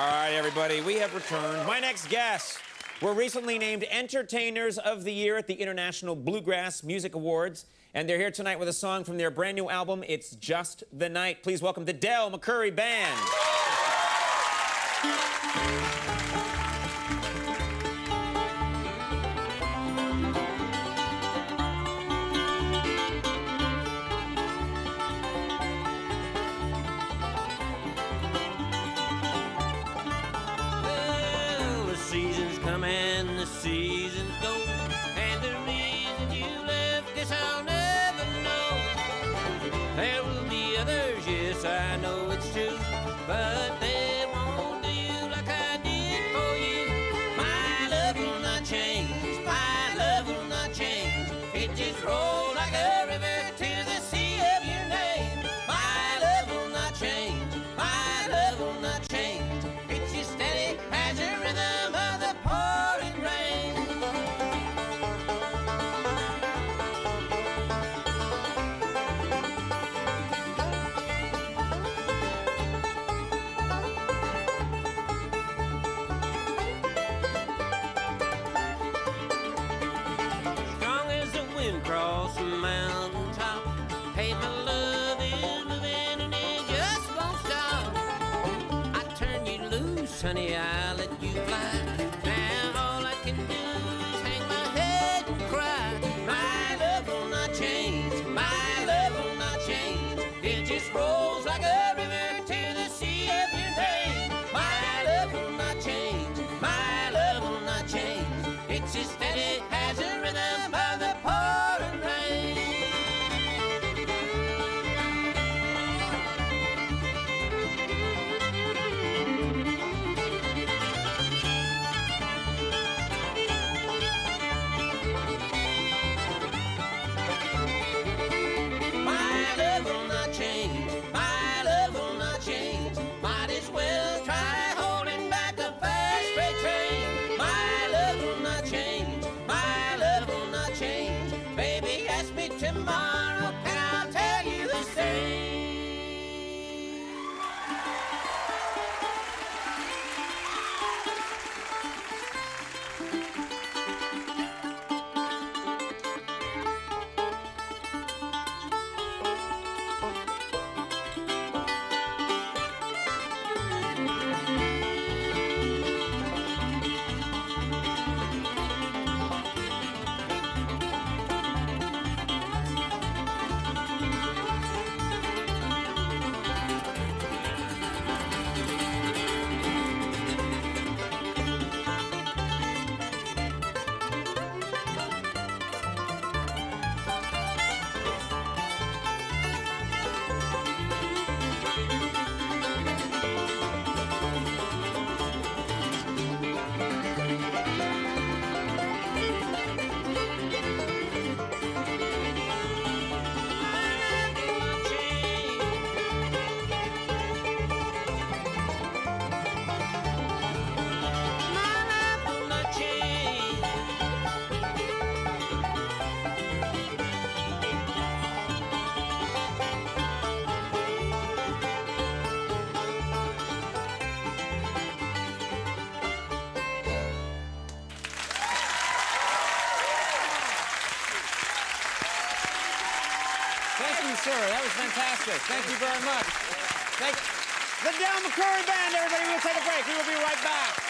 All right, everybody, we have returned. My next guests were recently named Entertainers of the Year at the International Bluegrass Music Awards, and they're here tonight with a song from their brand new album, It's Just the Night. Please welcome the Del McCoury Band. I know honey, I'll let you fly. Thank you, sir. That was fantastic. Thank you very much. Thank you. The Del McCoury Band, everybody. We'll take a break. We will be right back.